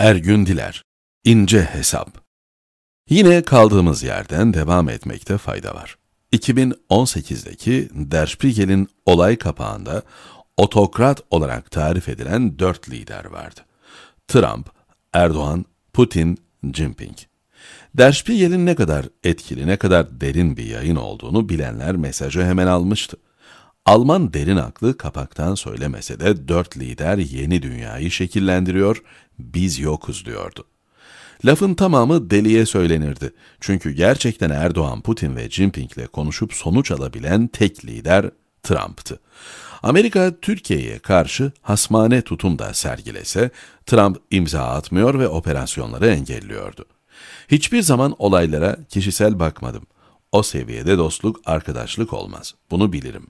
Ergün Diler İnce Hesap Yine kaldığımız yerden devam etmekte fayda var. 2018'deki Der Spiegel'in olay kapağında otokrat olarak tarif edilen dört lider vardı. Trump, Erdoğan, Putin, Jinping. Der Spiegel'in ne kadar etkili, ne kadar derin bir yayın olduğunu bilenler mesajı hemen almıştı. Alman derin aklı kapaktan söylemese de dört lider yeni dünyayı şekillendiriyor, biz yokuz diyordu. Lafın tamamı deliye söylenirdi. Çünkü gerçekten Erdoğan, Putin ve Jinping'le konuşup sonuç alabilen tek lider Trump'tı. Amerika Türkiye'ye karşı hasmane tutum da sergilese, Trump imza atmıyor ve operasyonları engelliyordu. Hiçbir zaman olaylara kişisel bakmadım. O seviyede dostluk, arkadaşlık olmaz. Bunu bilirim.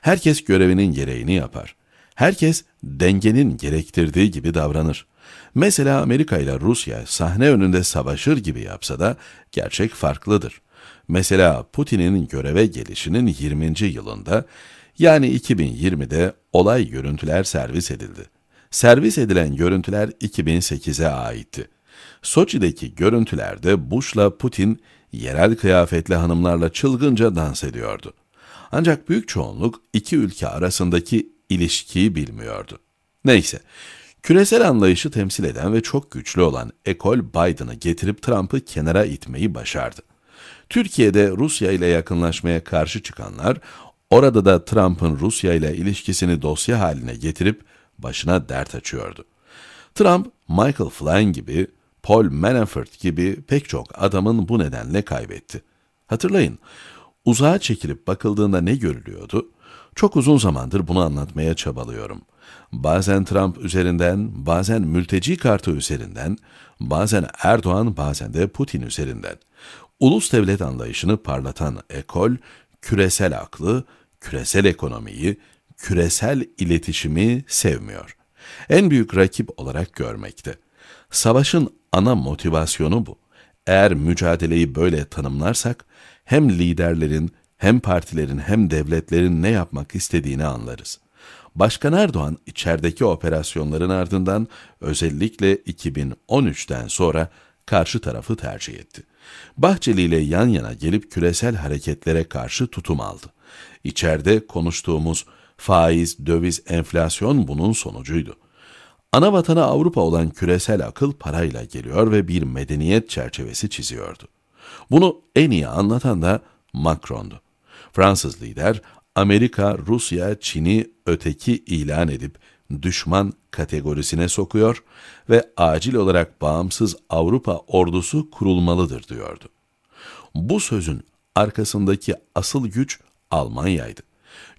Herkes görevinin gereğini yapar. Herkes dengenin gerektirdiği gibi davranır. Mesela Amerika ile Rusya sahne önünde savaşır gibi yapsa da gerçek farklıdır. Mesela Putin'in göreve gelişinin 20. yılında yani 2020'de olay görüntüler servis edildi. Servis edilen görüntüler 2008'e aitti. Soçi'deki görüntülerde Bush'la Putin yerel kıyafetli hanımlarla çılgınca dans ediyordu. Ancak büyük çoğunluk iki ülke arasındaki ilişkiyi bilmiyordu. Neyse, küresel anlayışı temsil eden ve çok güçlü olan ekol Biden'ı getirip Trump'ı kenara itmeyi başardı. Türkiye'de Rusya ile yakınlaşmaya karşı çıkanlar, orada da Trump'ın Rusya ile ilişkisini dosya haline getirip başına dert açıyordu. Trump, Michael Flynn gibi, Paul Manafort gibi pek çok adamın bu nedenle kaybetti. Hatırlayın, uzağa çekilip bakıldığında ne görülüyordu? Çok uzun zamandır bunu anlatmaya çabalıyorum. Bazen Trump üzerinden, bazen mülteci kartı üzerinden, bazen Erdoğan, bazen de Putin üzerinden. Ulus devlet anlayışını parlatan ekol, küresel aklı, küresel ekonomiyi, küresel iletişimi sevmiyor. En büyük rakip olarak görmekte. Savaşın ana motivasyonu bu. Eğer mücadeleyi böyle tanımlarsak, hem liderlerin, hem partilerin hem devletlerin ne yapmak istediğini anlarız. Başkan Erdoğan içerideki operasyonların ardından özellikle 2013'ten sonra karşı tarafı tercih etti. Bahçeli ile yan yana gelip küresel hareketlere karşı tutum aldı. İçeride konuştuğumuz faiz, döviz, enflasyon bunun sonucuydu. Ana vatanı Avrupa olan küresel akıl parayla geliyor ve bir medeniyet çerçevesi çiziyordu. Bunu en iyi anlatan da Macron'du. Fransız lider Amerika, Rusya, Çin'i öteki ilan edip düşman kategorisine sokuyor ve acil olarak bağımsız Avrupa ordusu kurulmalıdır diyordu. Bu sözün arkasındaki asıl güç Almanya'ydı.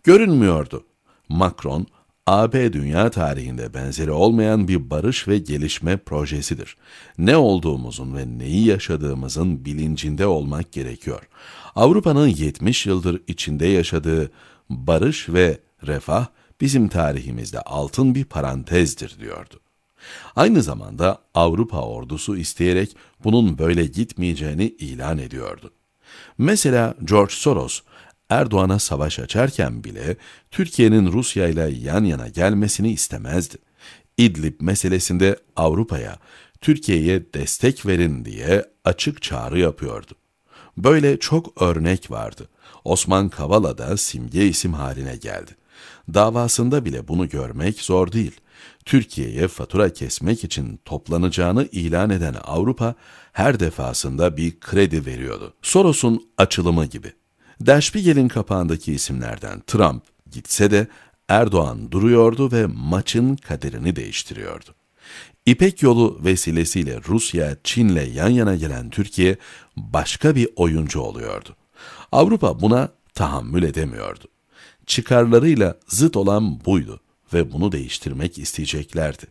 Görünmüyordu. Macron, AB dünya tarihinde benzeri olmayan bir barış ve gelişme projesidir. Ne olduğumuzun ve neyi yaşadığımızın bilincinde olmak gerekiyor. Avrupa'nın 70 yıldır içinde yaşadığı barış ve refah bizim tarihimizde altın bir parantezdir diyordu. Aynı zamanda Avrupa ordusu isteyerek bunun böyle gitmeyeceğini ilan ediyordu. Mesela George Soros, Erdoğan'a savaş açarken bile Türkiye'nin Rusya ile yan yana gelmesini istemezdi. İdlib meselesinde Avrupa'ya, Türkiye'ye destek verin diye açık çağrı yapıyordu. Böyle çok örnek vardı. Osman Kavala da simge isim haline geldi. Davasında bile bunu görmek zor değil. Türkiye'ye fatura kesmek için toplanacağını ilan eden Avrupa her defasında bir kredi veriyordu. Soros'un açılımı gibi. Der Spiegel'in kapağındaki isimlerden Trump gitse de Erdoğan duruyordu ve maçın kaderini değiştiriyordu. İpek yolu vesilesiyle Rusya, Çin'le yan yana gelen Türkiye başka bir oyuncu oluyordu. Avrupa buna tahammül edemiyordu. Çıkarlarıyla zıt olan buydu ve bunu değiştirmek isteyeceklerdi.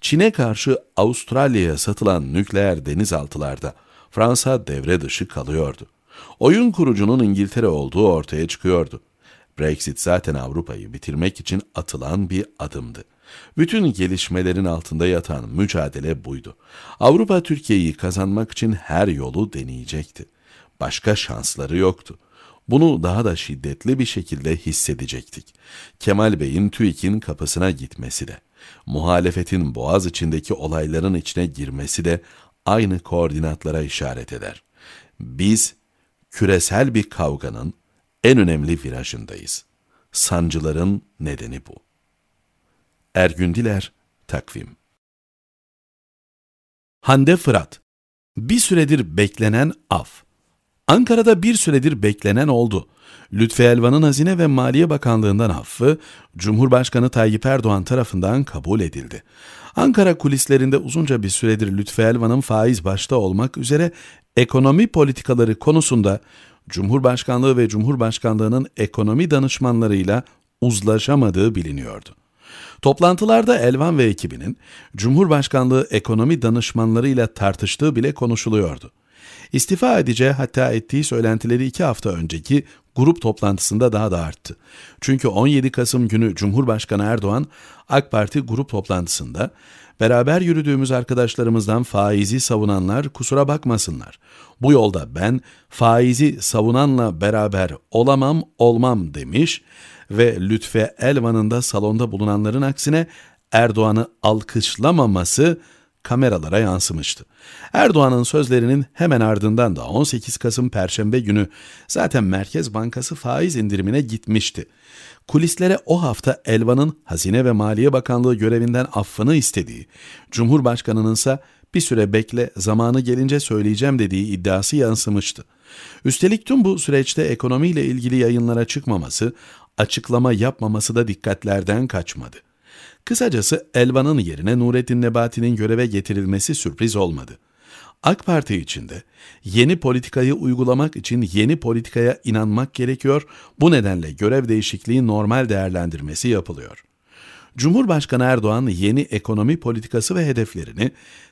Çin'e karşı Avustralya'ya satılan nükleer denizaltılarda Fransa devre dışı kalıyordu. Oyun kurucunun İngiltere olduğu ortaya çıkıyordu. Brexit zaten Avrupa'yı bitirmek için atılan bir adımdı. Bütün gelişmelerin altında yatan mücadele buydu. Avrupa Türkiye'yi kazanmak için her yolu deneyecekti. Başka şansları yoktu. Bunu daha da şiddetli bir şekilde hissedecektik. Kemal Bey'in TÜİK'in kapısına gitmesi de. Muhalefetin boğaz içindeki olayların içine girmesi de aynı koordinatlara işaret eder. Biz küresel bir kavganın en önemli virajındayız. Sancıların nedeni bu. Ergün Diler, Takvim Hande Fırat Bir süredir beklenen af. Ankara'da bir süredir beklenen oldu. Lütfi Elvan'ın Hazine ve Maliye Bakanlığı'ndan affı, Cumhurbaşkanı Tayyip Erdoğan tarafından kabul edildi. Ankara kulislerinde uzunca bir süredir Lütfi Elvan'ın faiz başta olmak üzere ekonomi politikaları konusunda Cumhurbaşkanlığı ve Cumhurbaşkanlığının ekonomi danışmanlarıyla uzlaşamadığı biliniyordu. Toplantılarda Elvan ve ekibinin Cumhurbaşkanlığı ekonomi danışmanlarıyla tartıştığı bile konuşuluyordu. İstifa edeceği hatta ettiği söylentileri iki hafta önceki grup toplantısında daha da arttı. Çünkü 17 Kasım günü Cumhurbaşkanı Erdoğan AK Parti grup toplantısında beraber yürüdüğümüz arkadaşlarımızdan faizi savunanlar kusura bakmasınlar. Bu yolda ben faizi savunanla beraber olamam olmam demiş ve Lütfe Elvan'ın da salonda bulunanların aksine Erdoğan'ı alkışlamaması kameralara yansımıştı. Erdoğan'ın sözlerinin hemen ardından da 18 Kasım Perşembe günü zaten Merkez Bankası faiz indirimine gitmişti. Kulislere o hafta Elvan'ın Hazine ve Maliye Bakanlığı görevinden affını istediği, Cumhurbaşkanı'nın ise bir süre bekle zamanı gelince söyleyeceğim dediği iddiası yansımıştı. Üstelik tüm bu süreçte ekonomiyle ilgili yayınlara çıkmaması, açıklama yapmaması da dikkatlerden kaçmadı. Kısacası Elvan'ın yerine Nurettin Nebati'nin göreve getirilmesi sürpriz olmadı. AK Parti içinde yeni politikayı uygulamak için yeni politikaya inanmak gerekiyor. Bu nedenle görev değişikliği normal değerlendirmesi yapılıyor. Cumhurbaşkanı Erdoğan yeni ekonomi politikası ve hedeflerini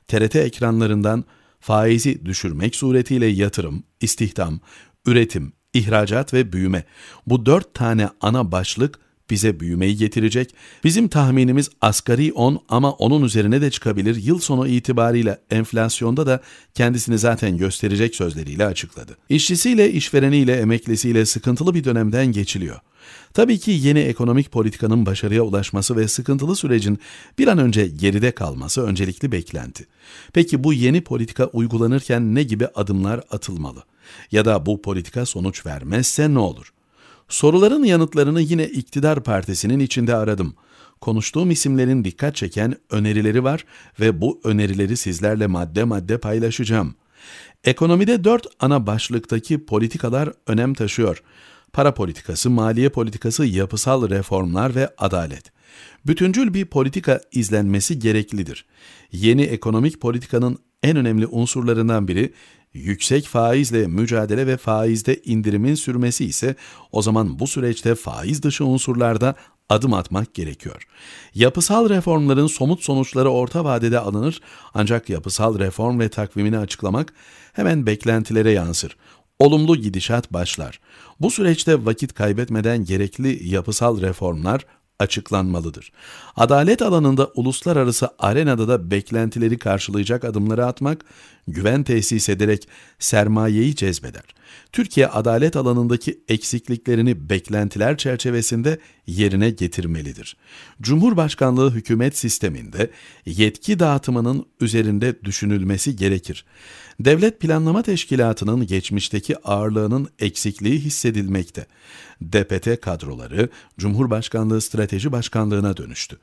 TRT ekranlarından faizi düşürmek suretiyle yatırım, istihdam, üretim, ihracat ve büyüme bu dört tane ana başlık bize büyümeyi getirecek. Bizim tahminimiz asgari 10 ama onun üzerine de çıkabilir. Yıl sonu itibariyle enflasyonda da kendisini zaten gösterecek sözleriyle açıkladı. İşçisiyle, işvereniyle, emeklisiyle sıkıntılı bir dönemden geçiliyor. Tabii ki yeni ekonomik politikanın başarıya ulaşması ve sıkıntılı sürecin bir an önce geride kalması öncelikli beklenti. Peki bu yeni politika uygulanırken ne gibi adımlar atılmalı? Ya da bu politika sonuç vermezse ne olur? Soruların yanıtlarını yine iktidar partisinin içinde aradım. Konuştuğum isimlerin dikkat çeken önerileri var ve bu önerileri sizlerle madde madde paylaşacağım. Ekonomide dört ana başlıktaki politikalar önem taşıyor. Para politikası, maliye politikası, yapısal reformlar ve adalet. Bütüncül bir politika izlenmesi gereklidir. Yeni ekonomik politikanın en önemli unsurlarından biri yüksek faizle mücadele ve faizde indirimin sürmesi ise o zaman bu süreçte faiz dışı unsurlarda adım atmak gerekiyor. Yapısal reformların somut sonuçları orta vadede alınır ancak yapısal reform ve takvimini açıklamak hemen beklentilere yansır. Olumlu gidişat başlar. Bu süreçte vakit kaybetmeden gerekli yapısal reformlar açıklanmalıdır. Adalet alanında uluslararası arenada da beklentileri karşılayacak adımları atmak, güven tesis ederek sermayeyi cezbeder. Türkiye adalet alanındaki eksikliklerini beklentiler çerçevesinde yerine getirmelidir. Cumhurbaşkanlığı hükümet sisteminde yetki dağıtımının üzerinde düşünülmesi gerekir. Devlet Planlama Teşkilatı'nın geçmişteki ağırlığının eksikliği hissedilmekte. DPT kadroları Cumhurbaşkanlığı Strateji Başkanlığı'na dönüştü.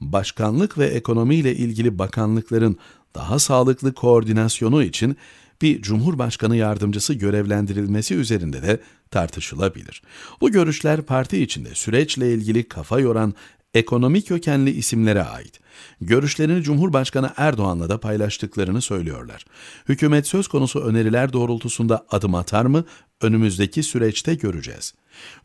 Başkanlık ve ekonomi ile ilgili bakanlıkların daha sağlıklı koordinasyonu için bir Cumhurbaşkanı yardımcısı görevlendirilmesi üzerinde de tartışılabilir. Bu görüşler parti içinde süreçle ilgili kafa yoran ekonomik kökenli isimlere ait. Görüşlerini Cumhurbaşkanı Erdoğan'la da paylaştıklarını söylüyorlar. Hükümet söz konusu öneriler doğrultusunda adım atar mı? Önümüzdeki süreçte göreceğiz.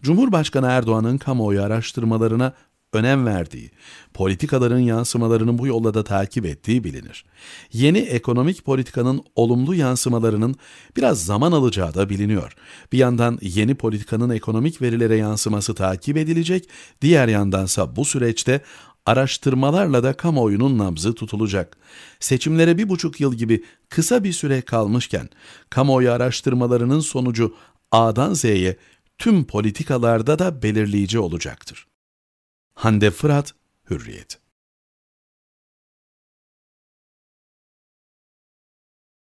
Cumhurbaşkanı Erdoğan'ın kamuoyu araştırmalarına önem verdiği, politikaların yansımalarını bu yolla da takip ettiği bilinir. Yeni ekonomik politikanın olumlu yansımalarının biraz zaman alacağı da biliniyor. Bir yandan yeni politikanın ekonomik verilere yansıması takip edilecek, diğer yandansa bu süreçte araştırmalarla da kamuoyunun nabzı tutulacak. Seçimlere bir buçuk yıl gibi kısa bir süre kalmışken, kamuoyu araştırmalarının sonucu A'dan Z'ye tüm politikalarda da belirleyici olacaktır. Hande Fırat, Hürriyet